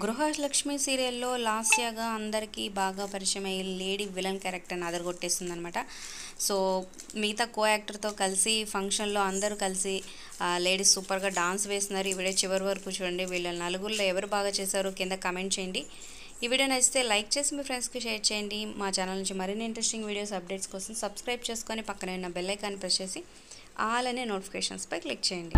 గృహలక్ష్మి సీరియల్లో లాస్యగా అందరికీ బాగా పరిచయం అయ్యే లేడీ విలన్ క్యారెక్టర్ని అదరగొట్టేస్తుంది అనమాట సో మిగతా కో యాక్టర్తో కలిసి ఫంక్షన్లో అందరూ కలిసి లేడీస్ సూపర్గా డాన్స్ వేస్తున్నారు. ఈ వీడియో చివరి వరకు చూడండి. వీళ్ళ నలుగురిలో ఎవరు బాగా చేశారో కింద కమెంట్ చేయండి. ఈ వీడియో నచ్చితే లైక్ చేసి మీ ఫ్రెండ్స్కి షేర్ చేయండి. మా ఛానల్ నుంచి మరిన్ని ఇంట్రెస్టింగ్ వీడియోస్ అప్డేట్స్ కోసం సబ్స్క్రైబ్ చేసుకొని పక్కనే ఉన్న బెల్ ఐకాన్ ప్రెస్ చేసి ఆల్ అనే నోటిఫికేషన్స్పై క్లిక్ చేయండి.